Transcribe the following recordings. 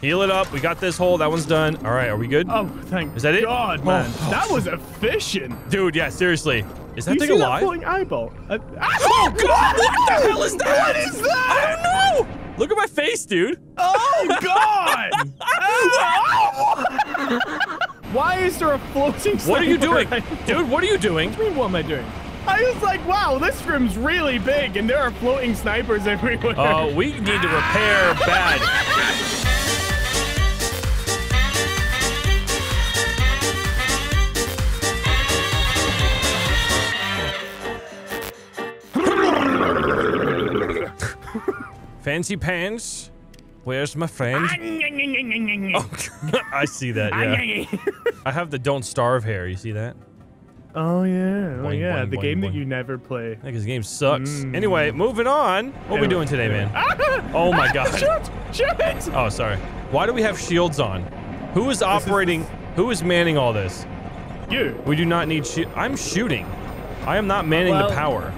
Heal it up. We got this hole. That one's done. All right, are we good? Oh, thank Is that it? God, man. Oh. That was efficient. Dude, yeah, seriously. Is that you thing see alive? that floating eyeball? Uh, Oh, God! What the hell is that? What is that? I don't know! Look at my face, dude. Oh, God! Why is there a floating What are you doing? Dude, what are you doing? What do you mean, what am I doing? I was like, wow, this room's really big, and there are floating snipers everywhere. Uh, we need to repair bad. Fancy pants. Where's my friend? Oh, I see that, yeah. I have the don't starve hair. You see that? Oh yeah, oh yeah, boing, the boing, game that you never play. I think his game sucks. Mm. Anyway, moving on. What are we doing today, man? Ah! Oh my god. Shoot! Shoot! Oh, sorry. Why do we have shields on? Who is operating? Who is manning all this? You. We do not need shield. I'm shooting. I am not manning Well- the power.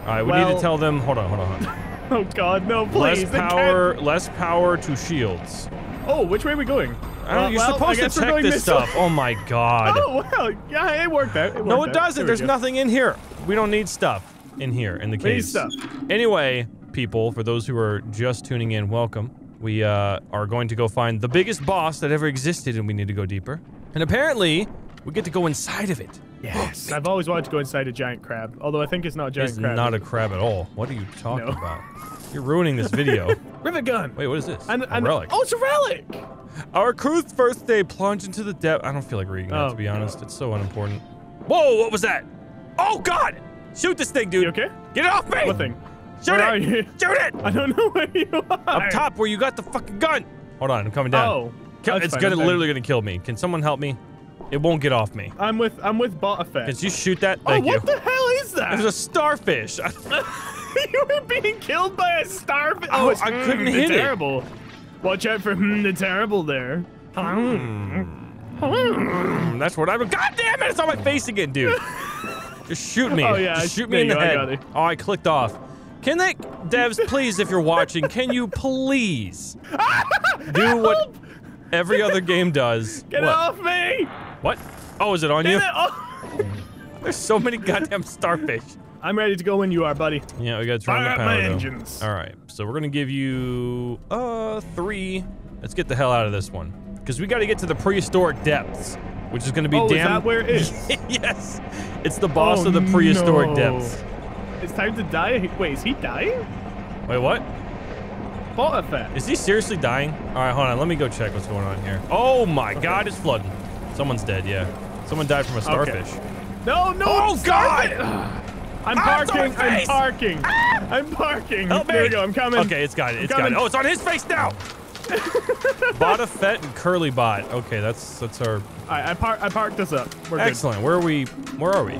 All right, we need to tell them. Hold on, hold on. Hold on. Oh God, no! Please. less power, less power to shields. Oh, which way are we going? Uh, you're well, supposed to check this stuff. Oh my god. Oh well, yeah, it worked out. It no, it doesn't. There There's go. nothing in here. We don't need stuff in here in the We need case. stuff. Anyway, people, for those who are just tuning in, welcome. We uh, are going to go find the biggest boss that ever existed, and we need to go deeper. And apparently, we get to go inside of it. Yes. I've always wanted to go inside a giant crab, although I think it's not a giant It's crab. not a crab at all. What are you talking No. about? You're ruining this video. rivet gun. Wait, what is this? And, a and relic. oh, it's a relic. Our crew's first day plunged into the depth. I don't feel like reading that, Oh, to be honest. It's so unimportant. Whoa, what was that? Oh, God! Shoot this thing, dude. You okay? Get it off me! What thing? Shoot Where it! are you? Shoot it! I don't know where you are. Up top where you got the fucking gun. Hold on, I'm coming down. Oh, that's it's fine, gonna literally gonna kill me. Can someone help me? It won't get off me. I'm with I'm with Botafet. Can you shoot that? Oh, what you. the hell is that? There's a starfish. you were being killed by a starfish. Oh, it's, I couldn't mm, hit the it. terrible. Watch out for hmm, the terrible there. Mm, That's what I. God damn it! It's on my face again, dude. Just shoot me. Oh, yeah, Just I- shoot me in the you head. I. Oh, I clicked off. Can they, devs, please, if you're watching, can you please do what every other game does? Get what? off me! What? Oh, is it on Get you? it off. There's so many goddamn starfish. I'm ready to go when you are, buddy. Yeah, we gotta turn Fire the power. my though. engines. All right, so we're gonna give you uh three. Let's get the hell out of this one because we got to get to the prehistoric depths, which is gonna be Oh, is damn. that where it is? yes, it's the boss Oh, of the prehistoric no. depths. It's time to die. Wait, is he dying? Wait, what? Botafet. Is he seriously dying? All right, hold on. Let me go check what's going on here. Oh my God, it's flooding. Someone's dead. Yeah, someone died from a starfish. No, no. Oh, starfish. God! I'm Ah, it's on parking. I'm face. parking. I'm parking. Help me! There we go. I'm coming. Okay, it's got it, It's got it. coming. Oh, it's on his face now. Bota Fett and Curly Bot. Okay, that's that's our I I, par- I parked this up. We're excellent. Where are we? Where are we?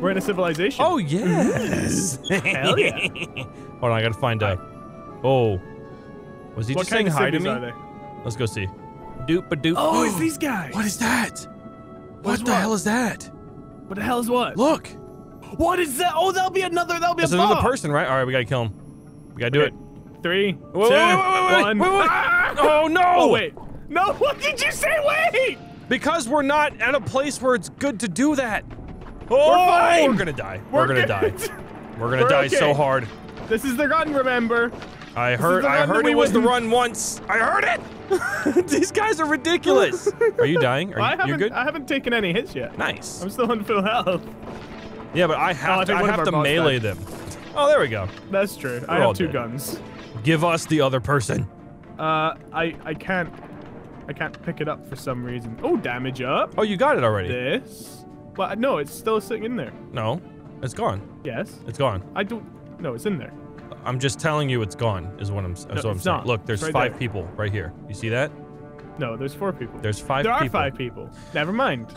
We're in a civilization. Oh yes. Hell yeah. Hold on, I gotta find out. Oh, was he what just saying hi to me? are they? Let's go see. Doop a doop. Oh, it's these guys. What is that? What's What the what? hell is that? What the hell is what? Look, What is that? Oh, that'll be another. That'll be a another person, right? All right, we gotta kill him. We gotta do Okay. it. Three, Wait, two, wait, wait, one. Ah! Oh no! Oh wait. No. What did you say? Wait. Because we're not at a place where it's good to do that. Oh, fine. we're gonna die. We're, gonna good. die. We're gonna We're die so hard. This is the gun. Remember. I heard. I heard we it was the run once. I heard it. These guys are ridiculous. Are you dying? Are I you, haven't. you're good? I haven't taken any hits yet. nice. I'm still on full health. Yeah, but I have I to. think I have to melee died. them. Oh, there we go. That's true. I We're all have two dead. guns. Give us the other person. Uh, I I can't I can't pick it up for some reason. Oh, damage up. Oh, you got it already. This. Well, no, it's still sitting in there. No, it's gone. Yes. It's gone. I don't. No, it's in there. I'm just telling you, it's gone. Is what I'm. That's No, what I'm saying. not. Look, there's right five there. people right here. You see that? No, there's four people. There's five there are people. five people. Never mind.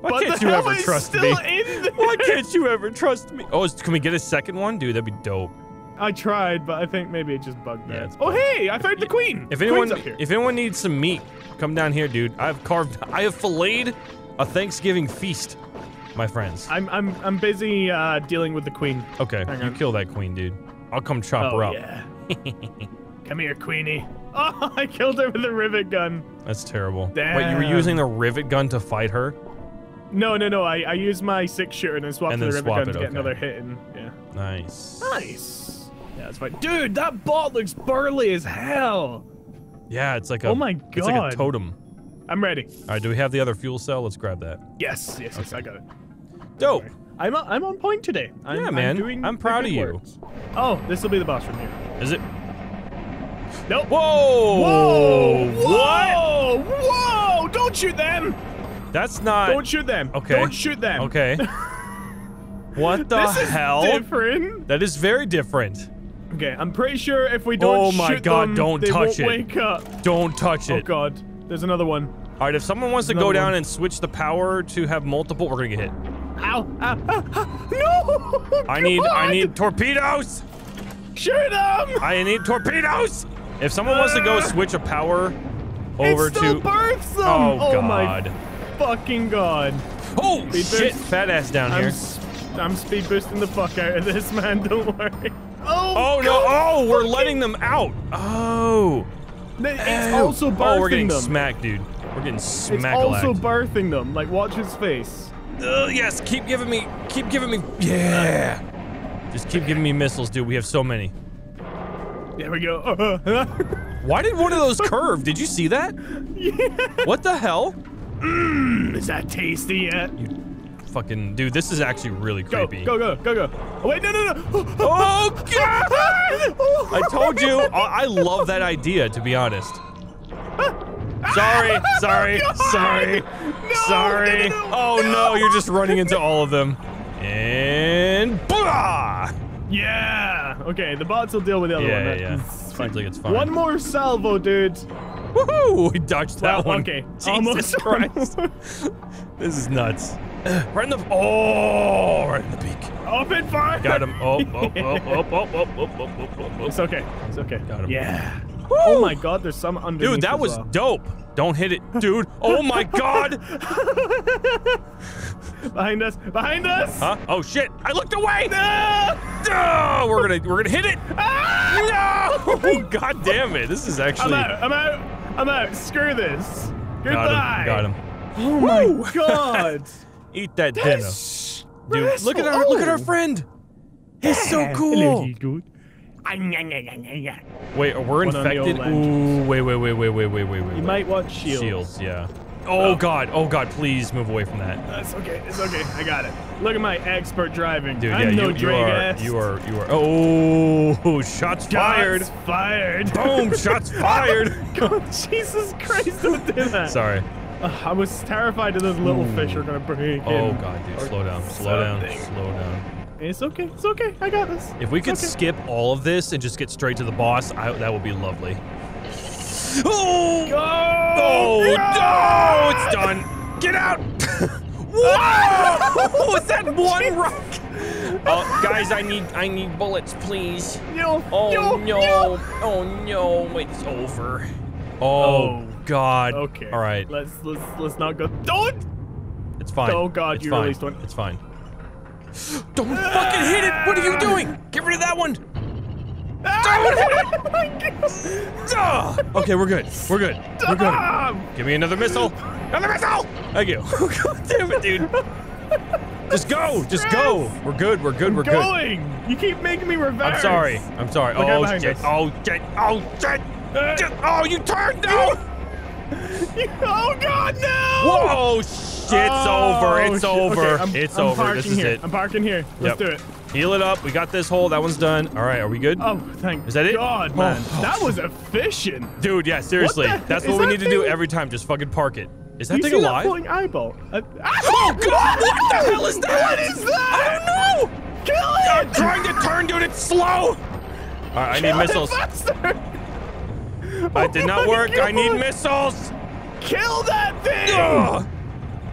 Why but can't you ever trust me? Why can't you ever trust me? Oh, is, can we get a second one, dude? That'd be dope. I tried, but I think maybe it just bugged Yeah, me. Oh, hey, I found the queen. If anyone, Queen's up here. if anyone needs some meat, come down here, dude. I've carved, I have filleted a Thanksgiving feast, my friends. I'm I'm I'm busy uh, dealing with the queen. Okay, Hang you on. kill that queen, dude. I'll come chop oh her up. yeah. Come here, Queenie. Oh, I killed her with a rivet gun. That's terrible. Damn. Wait, you were using the rivet gun to fight her? No, no, no. I, I used my six shooter and then swapped And to then the rivet swap gun it, to get okay. another hit in. Yeah. Nice. Nice. Yeah, that's fine. Dude, that bot looks burly as hell. Yeah, it's like a. Oh my god. It's like a totem. I'm ready. All right, do we have the other fuel cell? Let's grab that. Yes, yes, yes. I got it. Dope. I'm on, I'm on point today. I'm, Yeah, I'm man. doing I'm proud of you. works. Oh, this will be the boss from here. Is it? Nope. Whoa! Whoa! What? Whoa! Whoa! Don't shoot them! That's not. Don't shoot them. Okay. Don't shoot them. Okay. what the This is hell? different. That is very different. Okay, I'm pretty sure if we don't Oh my God, them, don't they touch won't it. wake up. Don't touch oh it. Oh god, there's another one. All right, if someone wants to go down one. and switch the power to have multiple, we're gonna get hit. Ow! Ow! ow, ow. No! I need, I need torpedoes. Shoot them! I need torpedoes. If someone wants to go Ah! switch a power over it to, births them! oh, my god, fucking god! oh Speed shit, boost. fat ass down I'm, here. I'm speed boosting the fuck out of this, man. Don't worry. Oh, Oh no! Oh, we're letting them out. Oh. It's also birthing them. Oh, we're getting them. smacked, dude. We're getting smacked. It's also birthing them. Like, watch his face. Uh, yes, keep giving me, keep giving me, yeah. Just keep giving me missiles, dude. We have so many. There we go. Why did one of those curve? Did you see that? yeah. What the hell? Is that tasty yet? You Fucking dude, this is actually really creepy. go, go, go, go. Oh, wait, no, no, no. Oh god! I told you, I, I love that idea. To be honest. Sorry, sorry, God! sorry, No, sorry. no, no, oh no. you're just running into all of them. And blah! Yeah. Okay, the bots will deal with the other Yeah, one. yeah, yeah. Seems fine. like it's fine. One more salvo, dude. Woohoo! We dodged that Well, one. okay, Jesus almost. Christ. this is nuts. Right in the oh, right in the beak. Open fire. Got him. Oh, oh, oh, oh, oh, oh, oh, oh, oh, oh, oh. It's okay. It's okay. Got him. Yeah. Woo! Oh my God, there's some underneath. Dude, that as was well. dope. Don't hit it, dude. Oh my god. behind us. Behind us. Huh? Oh shit! I looked away. Ah! No, we're gonna we're gonna hit it. Ah! No! God damn it! This is actually. I'm out. I'm out. I'm out. Screw this. Goodbye. got him. Got him. Oh my Woo! God. Eat that dinner, That's dude. Look at our look at our Oh. friend. He's so Hello, cool. you Wait, we're One on the infected. Ooh, wait, wait, wait, wait, wait, wait, wait, wait. You might want shields. Shields, yeah. Oh god, oh god, please move away from that. That's okay. It's okay. I got it. Look at my expert driving. Dude, I'm yeah, no you, you are, you are, you are. Oh, shots fired! Shots fired. Boom, shots fired! God, Jesus Christ, don't do that. Sorry. Ugh, I was terrified that those little fish are gonna break Oh in. god, dude, slow down, slow down, slow down. It's okay. It's okay. I got this. If we could okay. skip all of this and just get straight to the boss, I, that would be lovely. Oh! Go! Oh, no! It's done. Get out! Whoa! Was that one rock? Oh, guys, I need I need bullets, please. No. Oh no! yo. Oh no! It's over. Oh, Oh, God! Okay. All right, Let's let's let's not go. Don't. it's fine. Oh, God, it's you fine. released one. It's fine. Don't fucking hit it! What are you doing? Get rid of that one! Oh! Okay, we're good. We're good. We're good. Give me another missile. Another missile. Thank you. God damn it, dude. Just go. Just go. We're good. We're good. We're good. Going. You keep making me reverse. I'm sorry. I'm sorry. Look out Oh behind shit. us. Oh shit. Oh shit. Uh, Shit. Oh, you turned no. oh God, no! Whoa. Shit. It's Oh, over. It's over. Okay, I'm, it's I'm over. This is here. it. I'm parking here. Let's Yep. do it. Heal it up. We got this hole. That one's done. All right. Are we good? Oh, thank Is that it? God, Oh, man. oh, that was efficient. Dude, yeah, seriously. the- That's what we that need to do every time. Just fucking park it. Is that you thing see alive? that floating eyeball? Uh, ah! Oh god! What the hell is that? What is that? I don't know! Kill I'm it! trying to turn, dude. It's slow. All right, I need Kill it missiles. That did not Oh work. I need missiles. Kill that thing! Ugh.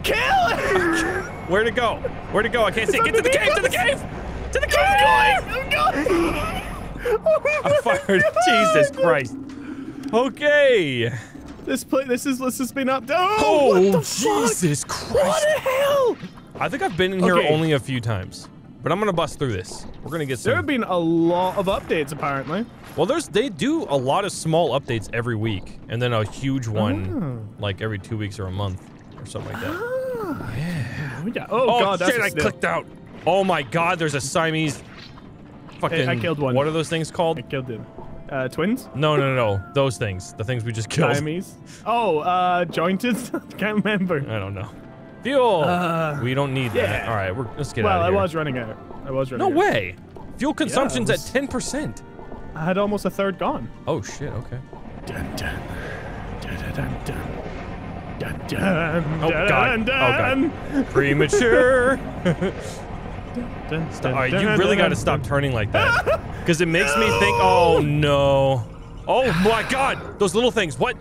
Kill it! Where to go? Where to go? I can't see. It's Get to the cave. To the cave. To the I'm cave. going! I'm going! Oh I my fired. God. Jesus Christ. Okay. This play. This is. This has been up. Oh, Oh, what the fuck? Jesus What Christ. the hell? I think I've been in here Okay. only a few times. But I'm gonna bust through this. We're gonna get There have some. been a lot of updates apparently. Well, there's they do a lot of small updates every week, and then a huge one Oh. like every two weeks or a month or something like that. Oh, yeah. oh, Oh, god, that's shit! a I snail. clicked out. Oh my god! There's a Siamese. Fucking. I killed one. What are those things called? I killed it. Uh, twins? No, no, no, no. Those things. The things we just killed. Siamese? Oh, uh, jointed? Can't remember. I don't know. Fuel. Uh, we don't need that. All right, we're let's get well, out I of here. was running out. I was running No out. way. Fuel consumption's was- at ten percent. I had almost a third gone. Oh shit. Okay. Dun, dun. Dun, dun, dun, dun. Dun, dun, Oh, dun, God. Oh, God. Premature. dun, All dun, right, you really got to stop turning like that, because it makes me think. Oh no. Oh my God. Those little things. What?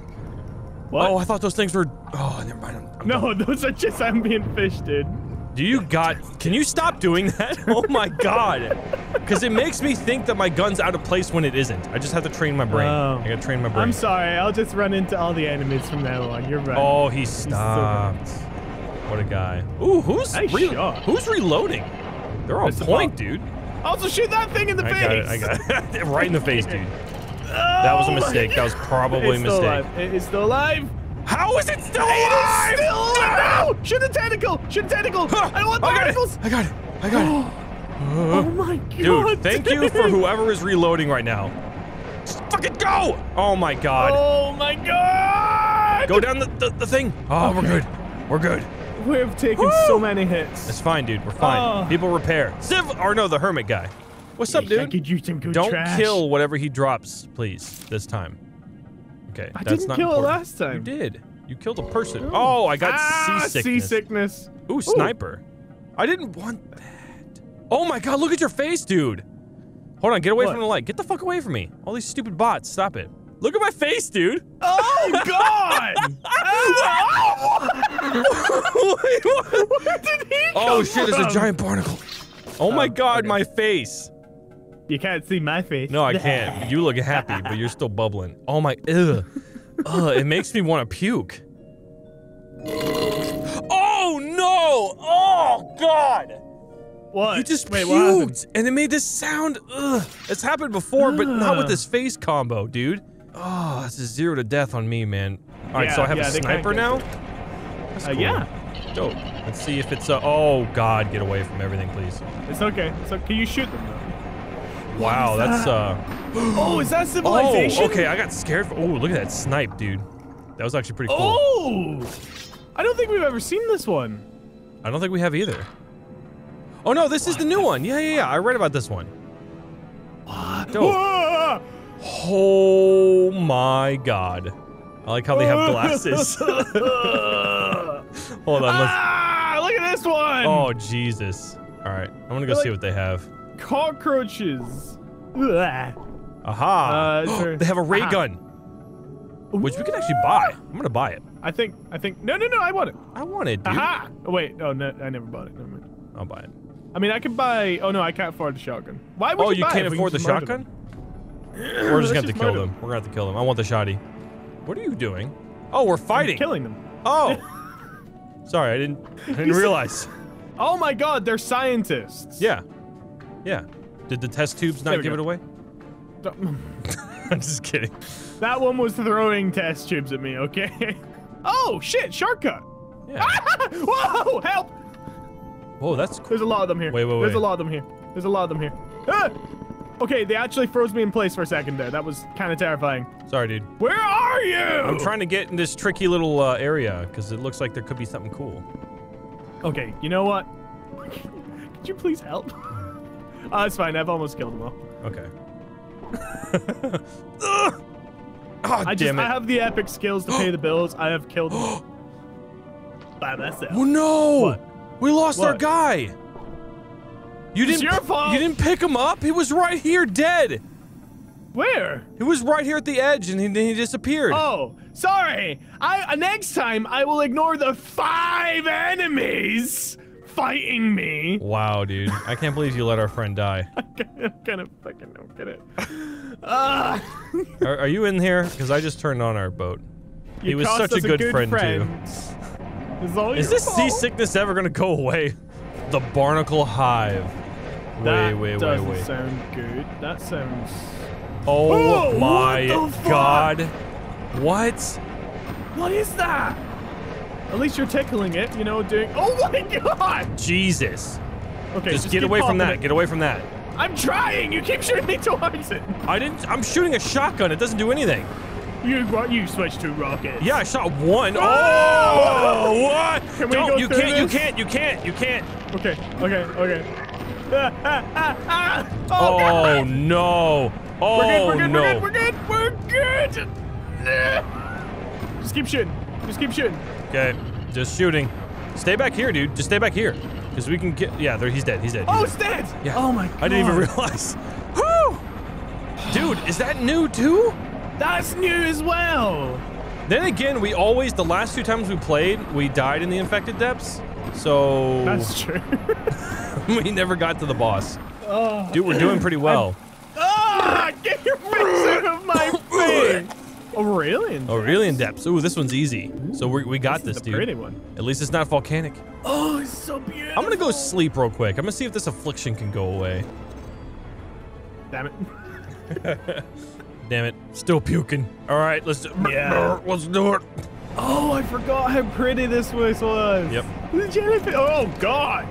What? Oh, I thought those things were. Oh, never mind. I'm, I'm done. no, those are just ambient fish, dude. Do you got? Can you stop doing that? Oh my God. Because it makes me think that my gun's out of place when it isn't. I just have to train my brain. Oh. I gotta train my brain. I'm sorry. I'll just run into all the enemies from now on. You're right. Oh, he stopped. what a guy. Ooh, who's Nice re- shot. who's reloading? They're on That's point, dude. Also, shoot that thing in the I face. got it. I got it. right in the face, dude. That was a Oh mistake. That was probably a it's still mistake. alive. It is still alive. How is it still It alive? is still alive. No! Shoot the tentacle. Shoot the tentacle. I don't want the I got tentacles. it. I got it. I got it. Oh my god. Dude, thank you for whoever is reloading right now. Just fucking go! Oh my god. Oh my god. Go down the, the, the thing. Oh, we're good. We're good. We've taken Woo! so many hits. It's fine, dude. We're fine. Oh. People repair. Civ, or no, the hermit guy. What's up, I dude? could use some good Don't trash. kill whatever he drops, please, this time. Okay, I that's didn't not kill it last time. You did. You killed a person. Oh, I got ah, seasickness. seasickness. Ooh, sniper. I didn't want that. Oh my god, look at your face, dude. Hold on, get away What? from the light. Get the fuck away from me. All these stupid bots. Stop it. Look at my face, dude. Oh god! Wait, what? Where did he Oh shit, there's a giant barnacle. Oh my Oh, god, okay. my face. You can't see my face. No, I can't. You look happy, but you're still bubbling. Oh my, ugh. Ugh, it makes me want to puke. Oh no! Oh god! What? He just Wait, what puked, and it made this sound. Ugh. It's happened before, but not with this face combo, dude. Oh, this is zero to death on me, man. All right, so I have yeah, a sniper now. it. That's Uh, yeah, Dope. Let's see if it's. Uh, oh God, get away from everything, please. it's okay. So can you shoot them though? Wow, that's uh. Oh, is that civilization? Oh, okay. I got scared. For, oh, look at that snipe, dude. That was actually pretty cool. Oh! I don't think we've ever seen this one. I don't think we have either. Oh no, this is the new one. Yeah, yeah, yeah. I read about this one. Dope. Whoa! Oh my god. I like how they have glasses. Hold on. Let's, ah, look at this one. oh Jesus. All right, I'm gonna go see what they have. cockroaches. Aha. Uh, they have a ray Aha. gun, which we can actually buy. I'm gonna buy it. I think. I think. No, no, no. I want it. I want it, dude. Aha! Oh, wait. Oh no, I never bought it. Never mind. I'll buy it. I mean, I could buy. Oh no, I can't afford the shotgun. Why would Oh, you, you buy can't it if we afford the can just murder shotgun? them? We're just gonna have to kill murder them. We're gonna have to kill them. I want the shotty. What are you doing? Oh, we're I'm fighting. killing them. Oh. Sorry, I didn't. I didn't realize. Oh my God, they're scientists. Yeah. Yeah. Did the test tubes not give go. it away? I'm just kidding. That one was throwing test tubes at me. Okay. Oh shit! Shortcut. Yeah. Whoa! Help! Whoa, that's cool. There's a lot of them here. Wait, wait, wait. There's a lot of them here. There's a lot of them here. Ah! Okay, they actually froze me in place for a second there. That was kind of terrifying. Sorry, dude. Where are you? I'm trying to get in this tricky little uh, area because it looks like there could be something cool. Okay, you know what? Could you please help? Oh, it's fine. I've almost killed them all. Okay. Oh, I just it. I have the epic skills to pay the bills. I have killed them by myself. Oh no! What? We lost our guy. You It's didn't. your fault. You didn't pick him up. He was right here, dead. Where? He was right here at the edge, and then he disappeared. Oh, sorry. I uh, next time I will ignore the five enemies fighting me. Wow, dude! I can't believe you let our friend die. I kind of fucking don't get it. Ah. Are, are you in here? Because I just turned on our boat. He was such a us good friend, all Is this fault. seasickness ever gonna go away? The barnacle hive. That Wait, wait, wait, doesn't sound good. That sounds. Oh, Oh, my what god. What? What is that? At least you're tickling it, you know, doing. Oh my god! Jesus. Okay, Just, just get away from that. it. Get away from that. I'm trying. You keep shooting me towards it. I didn't. I'm shooting a shotgun. It doesn't do anything. You? You switched to rockets. Yeah, I shot one. Oh! Oh, what? Can we Don't. go you through can't. You can't. You can't. You can't. Okay. Okay. Okay. Ah, ah, ah, ah. Oh, Oh, no. Oh We're good. We're good. no. We're good. We're good. We're good. Ah. Just keep shooting. Just keep shooting. Okay, just shooting. Stay back here, dude. Just stay back here, because we can get. Yeah, there. He's dead. He's dead. He's Oh, it's dead. Yeah. Oh my god. I didn't even realize. Whew! Dude, is that new too? That's new as well. Then again, we always the last two times we played, we died in the infected depths. So That's true. we never got to the boss. oh. Dude, we're doing pretty well. Ah! Get your face out of my face. Aurelian. Aurelian depths. Ooh, this one's easy. So we, we got This this, dude. pretty one. At least it's not volcanic. Oh, it's so beautiful. I'm gonna go sleep real quick. I'm gonna see if this affliction can go away. Damn it. Damn it, still puking. All right, let's do, Yeah. let's do it. Oh, I forgot how pretty this place was. Yep. The jellyfish. Oh God.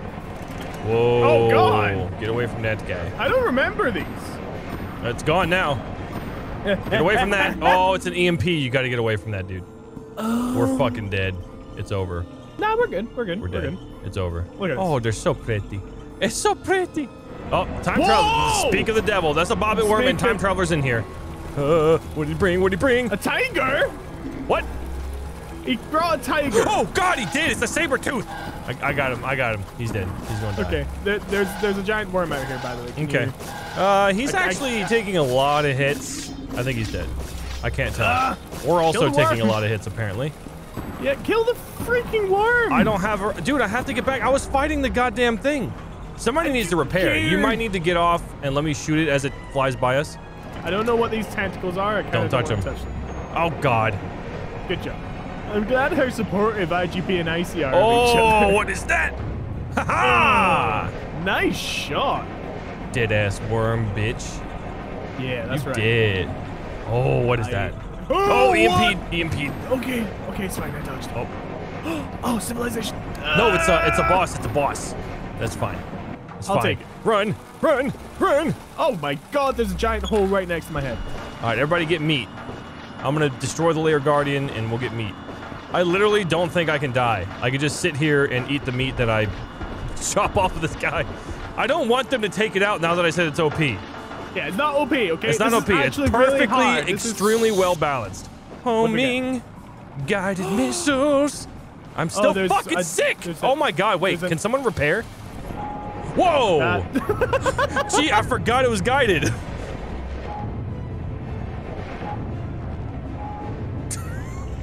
Whoa. Oh, God. Get away from that guy. I don't remember these. It's gone now. Get away from that. Oh, it's an EMP. You got to get away from that, dude. We're oh. fucking dead. It's over. Nah, we're good. We're good. We're We're, dead. good. It's over. Oh, they're so pretty. It's so pretty. Oh, time travel. Speak of the devil. That's a bobbit worm and time traveler's in here. Uh, what did he bring? What did he bring? A tiger. What? He brought a tiger. Oh God, he did. It's a saber tooth. I, I got him. I got him. He's dead. He's going to die. Okay. There, there's there's a giant worm out here, by the way. Can Okay. you- Uh, he's I- I- actually taking a lot of hits. I think he's dead. I can't tell. Ah, We're also taking a lot of hits, apparently. Yeah, kill the freaking worm. I don't have a... Dude, I have to get back. I was fighting the goddamn thing. Somebody needs to repair it. You might need to get off and let me shoot it as it flies by us. I don't know what these tentacles are. I Don't touch wanna them. Touch them. Oh, God. Good job. I'm glad how supportive IGP and IC are Oh, what is that? Ha ha! Oh, nice shot. Dead ass worm, bitch. Yeah, that's you right. did. Oh, what is I- that? Oh, Oh? EMP, EMP. Okay, okay, it's fine. I dodged. Oh, Oh, civilization. no, it's a, it's a boss. It's a boss. That's fine. It's I'll fine. take it. Run, run, run. Oh my God! There's a giant hole right next to my head. All right, everybody get meat. I'm gonna destroy the layer guardian and we'll get meat. I literally don't think I can die. I could just sit here and eat the meat that I chop off of this guy. I don't want them to take it out now that I said it's OP. Yeah, it's not OP. Okay, It's not This OP. It's really perfectly, is- extremely well balanced. Homing, guided missiles. I'm still Oh, fucking a- sick. oh my god! Wait, can someone repair? Whoa! Gee, I forgot it was guided.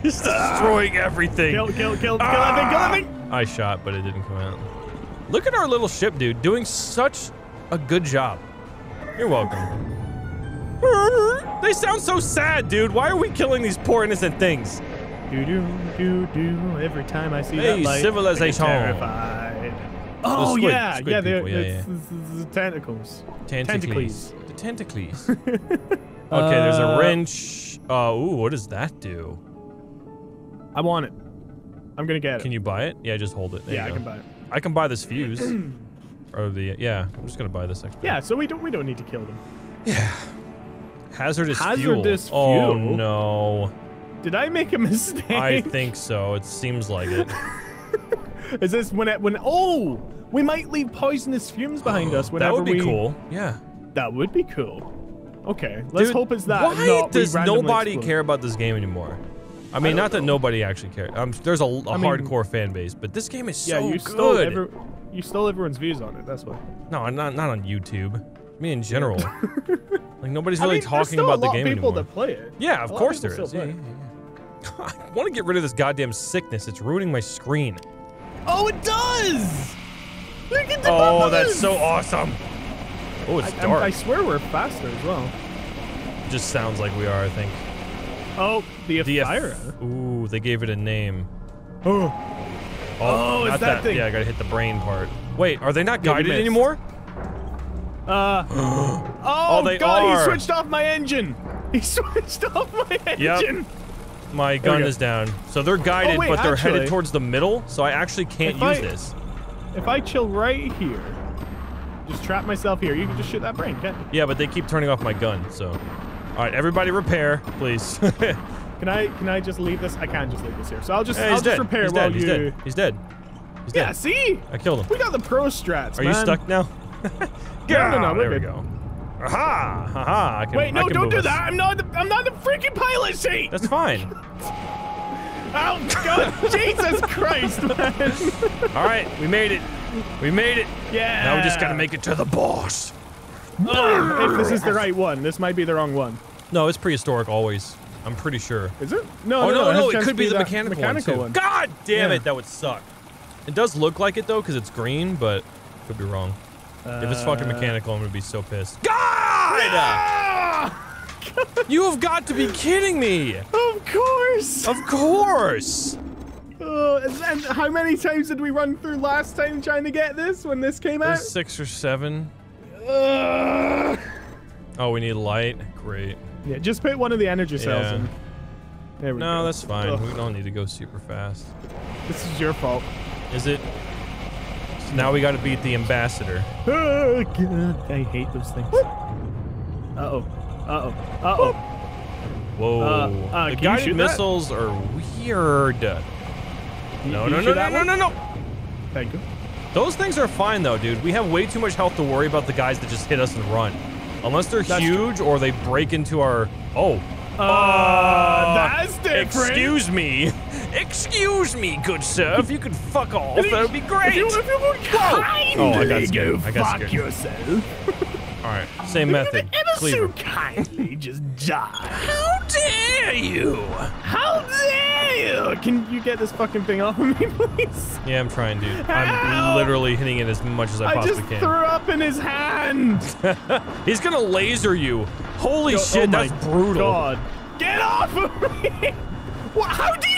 He's destroying everything. kill, kill, kill, kill that thing, kill ah! that thing. I shot, but it didn't come out. Look at our little ship, dude, doing such a good job. You're welcome. They sound so sad, dude. Why are we killing these poor innocent things? Do do do do. Every time I see Hey, that light, civilization. I get terrified. Oh squid- yeah, squid yeah, they're, yeah, it's the tentacles. Tentacles. The tentacles. okay, there's a Uh, wrench. Oh, ooh, what does that do? I want it. I'm gonna get it. Can you buy it? Yeah, just hold it. There yeah, I can buy it. I can buy this fuse. or the yeah, I'm just gonna buy this extra. Yeah, so we don't we don't need to kill them. Yeah. Hazardous, Hazardous fuel. Oh fuel? no. Did I make a mistake? I think so. It seems like it. Is this when it when oh we might leave poisonous fumes behind us whenever that would be we cool. Yeah. that would be cool. Okay, let's Dude, hope it's that. Why does nobody explode. care about this game anymore? I mean, don't not that nobody actually cares. Um, there's a, a mean- hardcore fan base, but this game is Yeah, so you stole good. every, you stole everyone's views on it. That's why. No, not not on YouTube. I mean, in general. like nobody's really I mean, there's talking still about a the lot game of people that play it. Yeah, of course people there is. Yeah, yeah, yeah. I want to get rid of this goddamn sickness. It's ruining my screen. Oh, it does. Look at the Oh, bubbles! that's so awesome. Oh, it's I, dark. I swear we're faster as well. Just sounds like we are, I think. Oh, the The. Ooh, they gave it a name. Oh, Oh, it's not that thing. Yeah, I gotta hit the brain part. Wait, are they not Yeah, guided missed. anymore? Uh. Oh, Oh, they God! are. He switched off my engine. He switched off my engine. My gun is down. So they're guided, Oh, wait, but they're headed towards the middle, so I actually can't use I- this. If I chill right here, just trap myself here, you can just shoot that brain, can't you? Yeah, but they keep turning off my gun, so. All right, everybody repair, please. Can I can I just leave this? I can't just leave this here. So I'll just I'll just repair he's while dead. you. He's dead. He's dead. He's Yeah, dead. see, I killed him. we got the pro strats. Are you stuck now? No, no, no, ah, we're there we go. Aha! Aha! I can, Wait, no, can don't do us. that. I'm not. The, I'm not the freaking pilot seat. That's fine. Oh God, Jesus Christ, man. All right, we made it. We made it. Yeah. Now we just gotta make it to the boss. Oh, if this is the right one, this might be the wrong one. No, it's prehistoric always. I'm pretty sure. Is it? No, Oh no, it has no, a it could to be the mechanical, mechanical one one. God damn Yeah. it, that would suck. It does look like it though, because it's green, but could be wrong. If it's fucking Uh, mechanical, I'm gonna be so pissed. God! You have got to be kidding me! Of course. Of course! Oh, and, and how many times did we run through last time trying to get this when this came out? Six or seven. Ugh. Oh, we need light. Great. Yeah, just put one of the energy cells Yeah. in. There we No, go. that's fine. Ugh, We don't need to go super fast. this is your fault. Is it? So now we gotta beat the ambassador. Oh, I hate those things. Uh oh. Uh oh. Uh oh. Whoa. Uh, uh, the guided shoot that? missiles are weird. No, Can no, you no, shoot no, no, no, no. Thank you. Those things are fine though, dude. We have way too much health to worry about the guys that just hit us and run. Unless they're That's true. huge or they break into our. Oh. Uh, that's different. Excuse me. Excuse me, good sir. If you could fuck off, that would be great. If you, if you would kindly Oh, I got scared. go I got fuck scared. yourself. All right, same If method. you ever Cleaver. so kindly just die. How dare you? How dare you? Can you get this fucking thing off of me, please? Yeah, I'm trying, dude. I'm literally hitting it as much as I, I possibly just can. threw up in his hand. He's gonna laser you. Holy Go- oh, shit, oh my that's brutal. God. Get off of me! What, how do you get out of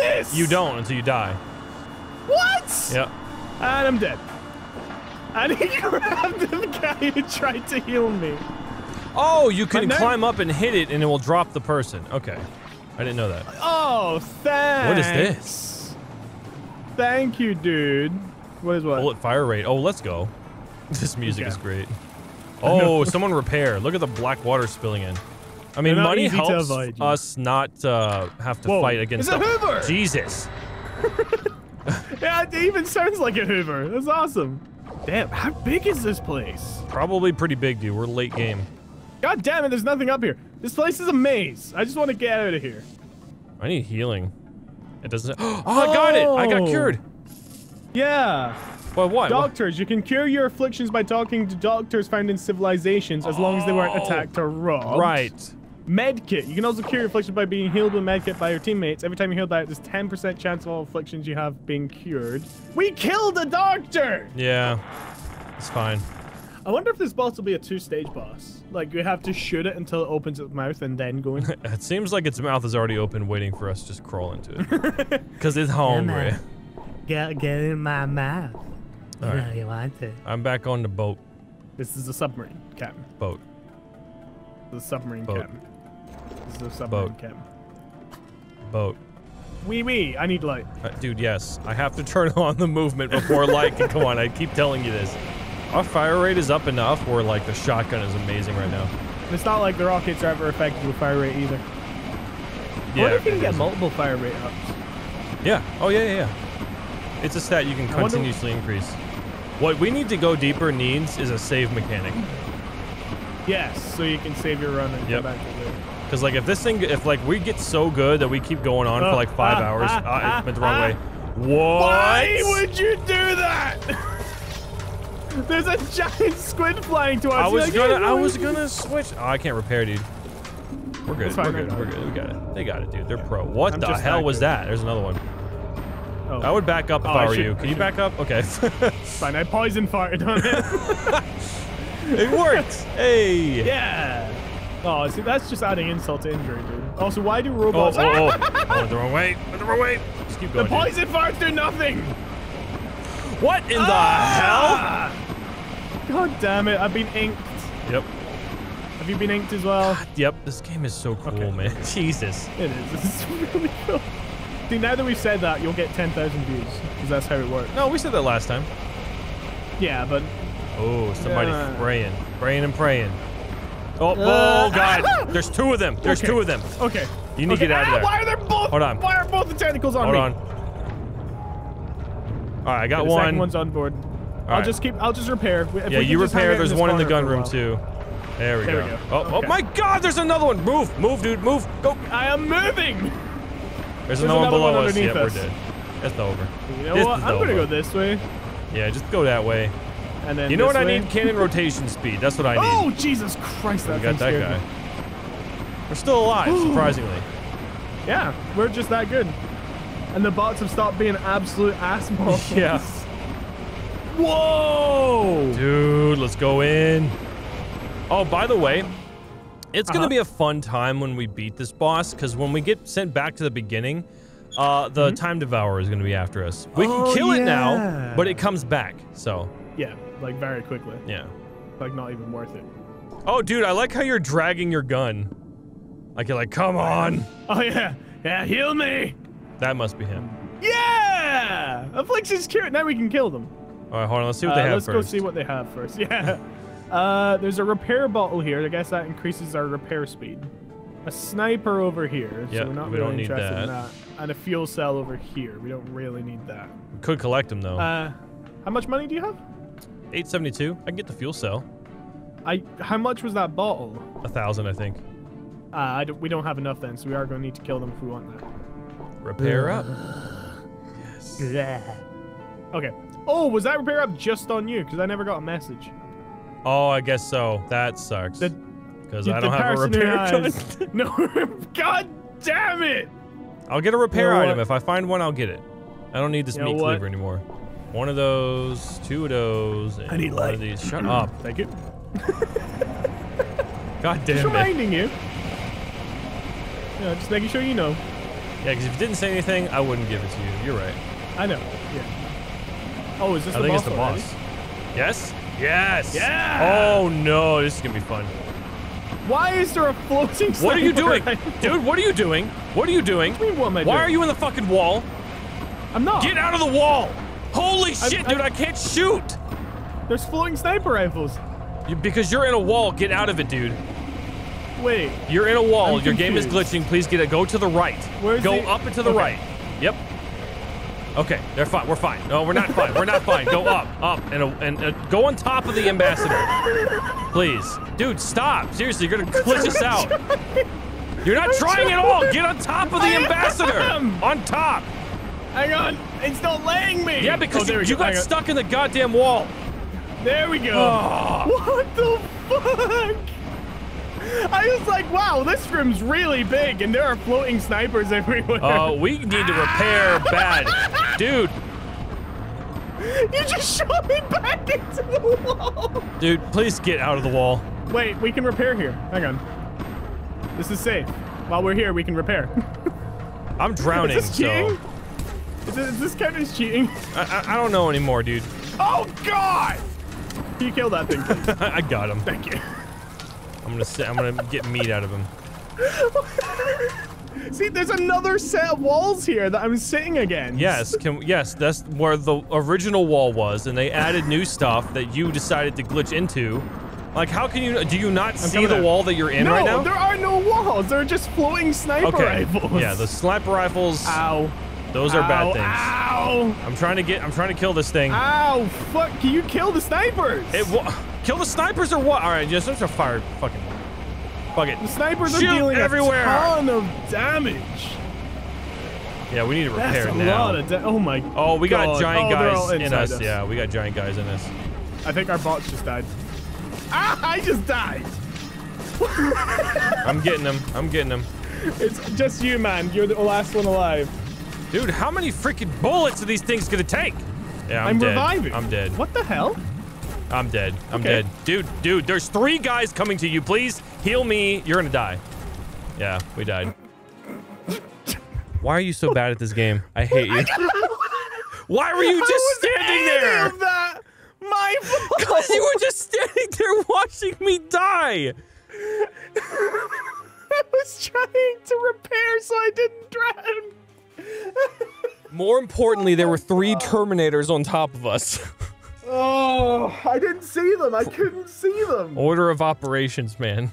this? You don't until you die. What? Yep. And I'm dead. And he grabbed the guy who tried to heal me. Oh, you can climb up and hit it, and it will drop the person. Okay, I didn't know that. Oh, thanks. What is this? Thank you, dude. What is what? Bullet fire rate. Oh, let's go. This music Okay. is great. Oh, someone repair. Look at the black water spilling in. I mean, money helps avoid, you. us not uh, have to Whoa, fight against. it's a the- Hoover! Jesus. Yeah, it even sounds like a Hoover. That's awesome. Damn, how big is this place? Probably pretty big, dude. We're late game. God damn it, there's nothing up here. This place is a maze. I just want to get out of here. I need healing. It doesn't. Oh, I got it. I got Oh. cured. Yeah. But what? Doctors, you can cure your afflictions by talking to doctors found in civilizations as long as they weren't Oh. attacked or robbed. Right. Medkit. You can also cure your affliction by being healed with medkit by your teammates. Every time you're healed by it, there's 10% chance of all afflictions you have being cured. We killed a doctor! Yeah. It's fine. I wonder if this boss will be a two-stage boss. Like, you have to shoot it until it opens its mouth and then go in. It seems like its mouth is already open, waiting for us to just crawl into it. Because it's hungry. Get, get in my mouth. You All know you want to. I'm back on the boat. this is a submarine, Captain. Boat. The submarine, Boat. Captain. This is a submarine, Boat. Captain. Boat. Wee wee, I need light. Uh, dude, yes. I have to turn on the movement before light can come on. I keep telling you this. Our fire rate is up enough where, like, the shotgun is amazing right now. It's not like the rockets are ever affected with fire rate either. I wonder if you can get multiple fire rate ups. Yeah. Oh, yeah, yeah, yeah. It's a stat you can I wonder- continuously increase. What we need to go deeper needs is a save mechanic. Yes, so you can save your run and Yep. go back. Because, like, if this thing, if, like, we get so good that we keep going on Uh, for, like, five ah, hours. ah, it went the wrong way. What? Why would you do that? There's a giant squid flying towards I was like, gonna, I was gonna switch. Oh, I can't repair, dude. We're good. We're good. We're good. We got it. They got it, dude. They're pro. What I'm the hell was good. that? There's another one. Oh, I would back up if Oh, I I were should- you. I Can you should. back up? Okay. fine. I poison farted on it. it worked. Hey. yeah. Oh, see, that's just adding insult to injury, dude. Also, why do Oh, robots... oh, oh. oh, the wrong way. The wrong way. Just keep The going. dude. poison farts do nothing. What in the hell? Ah! God damn it! I've been inked. Yep. Have you been inked as well? Yep. This game is so cool, Okay. man. Jesus. It is. It's really cool. See, now that we've said that, you'll get 10,000 views because that's how it works. No, we said that last time. Yeah, but Oh, somebody Yeah. praying, praying and praying. Oh, Uh, oh God! There's two of them. There's Okay. two of them. okay. You need to get out of ah, there. Why are there both? Hold on. Why are both the tentacles on Hold me? on. All right, I got The second one. one's on board. I'll right. just keep. I'll just repair. If Yeah, you can just hang repair. There's one in the gun room too. There we There go. we go. Oh, oh my God! There's another one. Move, move, dude, move. Go. I am moving. There's, There's another one another one below us. Yep, us. we're dead. That's over. You know This what? I'm gonna go this way, Yeah, just go that way. And then You know what I need? Cannon rotation speed. That's what I need. Oh Jesus Christ! That we got that guy. me. We're still alive, surprisingly. Yeah, we're just that good. And the bots have stopped being absolute ass balls. Yeah. Whoa! Dude, let's go in. Oh, by the way, it's gonna Uh-huh. be a fun time when we beat this boss, because when we get sent back to the beginning, uh, the time devourer is gonna be after us. We. Oh, can kill it now, but it comes back. So, Yeah, like very quickly. yeah. Like not even worth it. Oh, dude, I like how you're dragging your gun. Like you're like, come on. Oh yeah, yeah, heal me. That must be him. Yeah, affliction's cured. Now we can kill them. All right, hold on. Let's see what Uh, they have let's go see what they have first. Yeah. Uh, there's a repair bottle here. I guess that increases our repair speed. A sniper over here, so Yeah, we're not we really don't need interested in that. that. And a fuel cell over here. We don't really need that. We could collect them though. Uh, how much money do you have? 872. I can get the fuel cell. I. How much was that bottle? A thousand, I think. Uh, I don't, we don't have enough then, so we are going to need to kill them if we want that. Repair up. Yeah. Okay. Oh, was that repair up just on you? Because I never got a message. Oh, I guess so. That sucks. Because I don't have a repair gun. no, God damn it! I'll get a repair You know item. what? If I find one, I'll get it. I don't need this You know meat what? cleaver anymore. One of those, two of those, and need one light. of these. Shut up. Thank you. God Just damn it. reminding you. Yeah, just making sure you know. Yeah, because if you didn't say anything, I wouldn't give it to you. You're right. I know. Yeah. Oh, is this I the think boss it's the already? boss. Yes? Yes! Yeah! Oh no, this is gonna be fun. Why is there a floating What are you doing? Dude, what are you doing? What are you doing? What do you mean, what am I Why doing? are you in the fucking wall? I'm not. Get out of the wall! Holy shit, I'm- dude, I can't shoot! There's floating sniper rifles. You, because you're in a wall, get out of it, dude. Wait. You're in a wall. I'm Your game is glitching. Please get it. Go to the right. Where's go the- up and to the okay. right. Yep. Okay, they're fine. We're fine. No, we're not fine. We're not fine. Go up, up, and uh, and uh, go on top of the ambassador, please, dude. Stop. Seriously, you're gonna glitch us out. You're not trying at all. Get on top of the ambassador. am. On top. Hang on. It's not letting me. Yeah, because oh, there you, you go. got Hang on. stuck in the goddamn wall. There we go. Oh. What the fuck? I was like, wow, this room's really big, and there are floating snipers everywhere. Oh, we need to repair bad, dude. You just shot me back into the wall. Dude, please get out of the wall. Wait, we can repair here. Hang on. This is safe. While we're here, we can repair. I'm drowning, so? Is, this, is this count as cheating? I, I, I don't know anymore, dude. Oh, God! Can you kill that thing. I got him. Thank you. I'm gonna sit, I'm gonna get meat out of him. See, there's another set of walls here that I'm sitting against. Yes, can yes, that's where the original wall was, and they added new stuff that you decided to glitch into. Like, how can you? Do you not see the out. wall that you're in no, right now? there are no walls. They're just floating sniper okay. rifles. Yeah, the sniper rifles. Ow. Those are bad things. Ow. I'm trying to get. I'm trying to kill this thing. Ow. Fuck. Can you kill the snipers? It kill the snipers or what? All right, just let's just fire. Fucking. Fuck it. the snipers Shoot are dealing everywhere. a ton of damage. Yeah, we need to repair That's a now. lot of Oh my oh, we got giant Oh, guys in us. us. Yeah, we got giant guys in us. I think our bots just died. Ah, I just died. I'm getting them. I'm getting them. It's just you, man. You're the last one alive. Dude, how many freaking bullets are these things gonna take? Yeah, I'm, I'm, dead. reviving. I'm dead. What the hell? I'm dead. I'm Okay. dead. Dude, dude, there's three guys coming to you. Please heal me. You're gonna die. Yeah, we died. Why are you so bad at this game? I hate you. Why were you just standing there? Of that. My my fault. Because you were just standing there watching me die. I was trying to repair so I didn't drown. More importantly, there were three Terminators on top of us. oh, I didn't see them. I couldn't see them. Order of operations, man.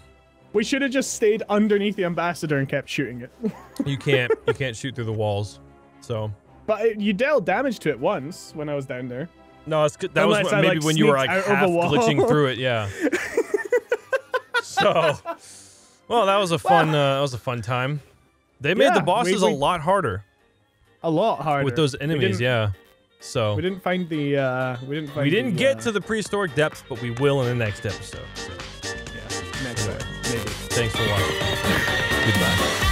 We should have just stayed underneath the ambassador and kept shooting it. You can't you can't shoot through the walls. So but it, you dealt damage to it once when I was down there. no, it's. That Unless was I, maybe like, when you were like out half glitching through it. Yeah. so, well, that was a fun uh, that was a fun time. They made Yeah, the we- bosses we- a lot harder A lot harder with those enemies. Yeah. So We didn't find the. uh We didn't find. we didn't the, get uh, to the prehistoric depths, but we will in the next episode. So, Yeah, next time, maybe. thanks for watching. Goodbye.